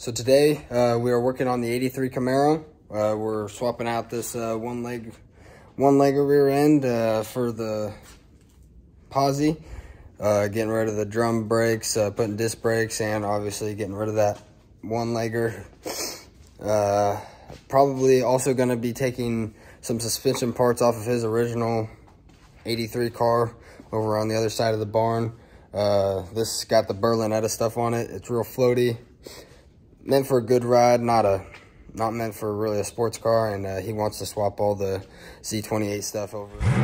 So today uh, we are working on the 83 Camaro. Uh, we're swapping out this uh, one leg, one leg rear end uh, for the posi. Uh, getting rid of the drum brakes, uh, putting disc brakes, and obviously getting rid of that one legger. probably also going to be taking some suspension parts off of his original 83 car over on the other side of the barn. this got the Berlinetta stuff on it. It's real floaty meant for a good ride, not a not meant for really a sports car. And uh, he wants to swap all the Z28 stuff over.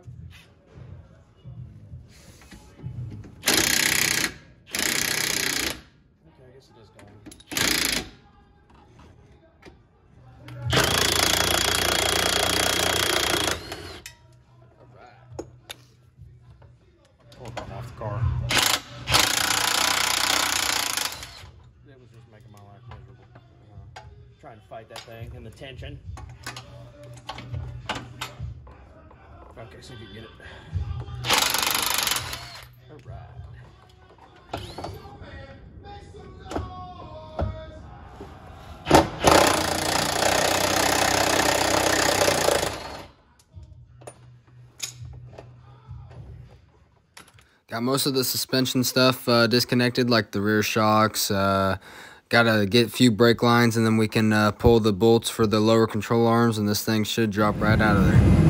Uh-huh. trying to fight that thing and the tension. Okay, see if you can get it. All right. Got most of the suspension stuff uh, disconnected, like the rear shocks, uh, Got to get a few brake lines and then we can uh, pull the bolts for the lower control arms and this thing should drop right out of there.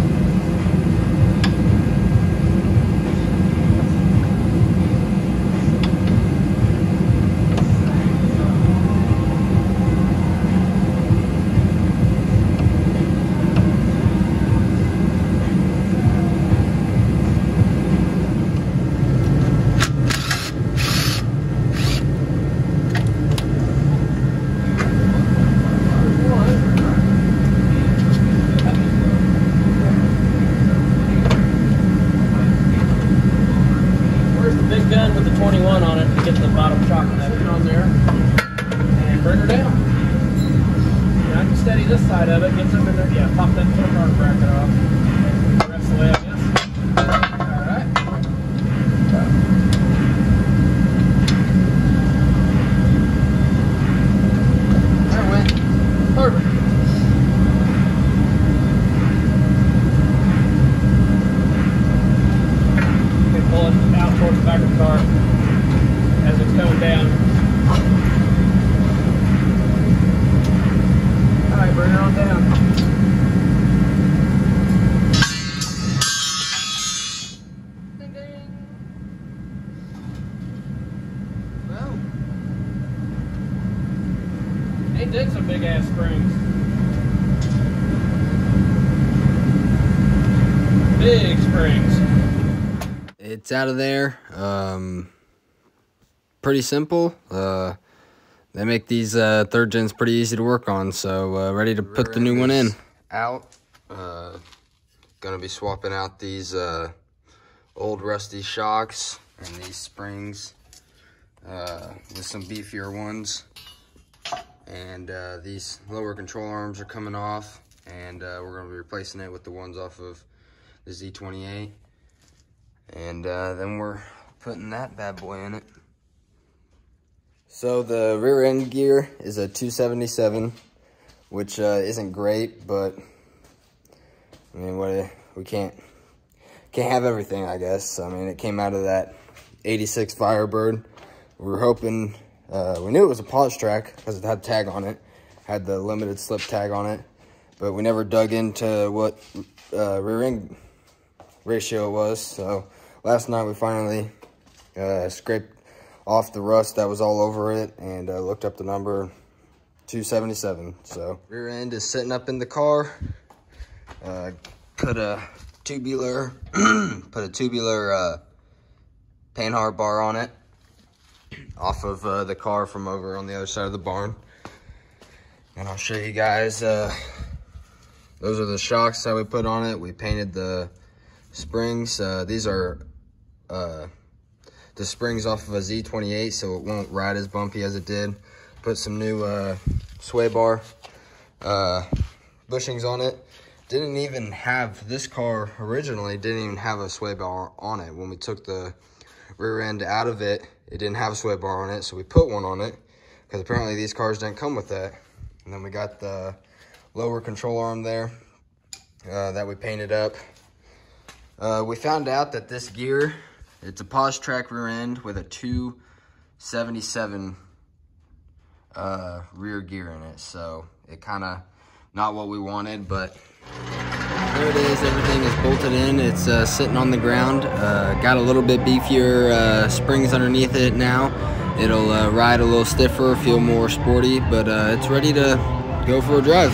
This side of it, gets them in there. Yeah, pop that foot guard bracket off. The rest of the way, I guess. Alright. There went. Perfect. Okay, pull it out towards the back of the car as it's coming down. bring her on down. Ding, ding. Well, they did some big ass springs. Big springs. It's out of there. Um, pretty simple. Uh, they make these uh, third gens pretty easy to work on, so uh, ready to put the new one in. Out. Uh, gonna be swapping out these uh, old rusty shocks and these springs uh, with some beefier ones. And uh, these lower control arms are coming off, and we're gonna be replacing it with the ones off of the Z28. And then we're putting that bad boy in it. So the rear end gear is a 277, which uh, isn't great, but I mean, what we can't can't have everything, I guess. I mean, it came out of that 86 Firebird. We were hoping, uh, we knew it was a Posi-Trac because it had a tag on it, had the limited slip tag on it, but we never dug into what uh, rear end ratio it was. So last night we finally uh, scraped off the rust that was all over it and uh, looked up the number 277. So rear end is sitting up in the car. Uh, put a tubular, put a tubular uh, panhard bar on it off of uh, the car from over on the other side of the barn. And I'll show you guys, uh, those are the shocks that we put on it. We painted the springs. Uh, these are uh, the springs off of a Z28, so it won't ride as bumpy as it did. Put some new uh, sway bar uh, bushings on it. Didn't even have, this car originally didn't even have a sway bar on it. When we took the rear end out of it, it didn't have a sway bar on it, so we put one on it because apparently these cars didn't come with that. And then we got the lower control arm there uh, that we painted up. Uh, we found out that this gear, it's a Posi-Trac rear end with a 277 uh, rear gear in it. So it kind of, not what we wanted, but there it is. Everything is bolted in. It's uh, sitting on the ground. Uh, got a little bit beefier uh, springs underneath it now. It'll uh, ride a little stiffer, feel more sporty, but it's ready to go for a drive.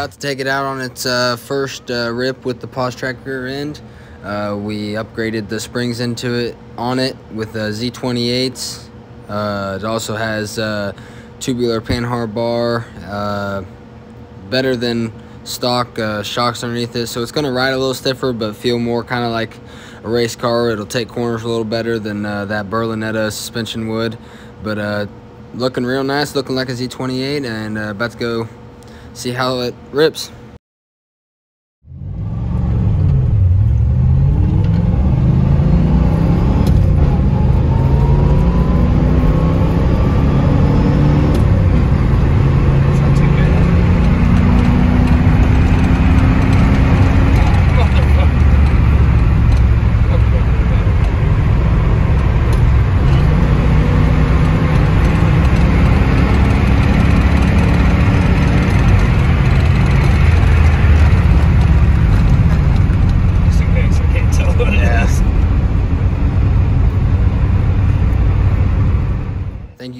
About to take it out on its uh, first uh, rip with the Posi-Trac rear end. Uh, we upgraded the springs into it on it with the Z28s. Uh, it also has uh, tubular panhard bar, uh, better than stock shocks underneath it. So it's going to ride a little stiffer, but feel more kind of like a race car. It'll take corners a little better than that Berlinetta suspension would. But looking real nice, looking like a Z28, and about to go see how it rips.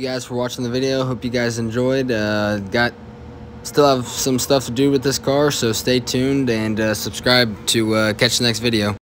You guys for watching the video. Hope you guys enjoyed. Uh, got still have some stuff to do with this car so stay tuned and uh, subscribe to uh, catch the next video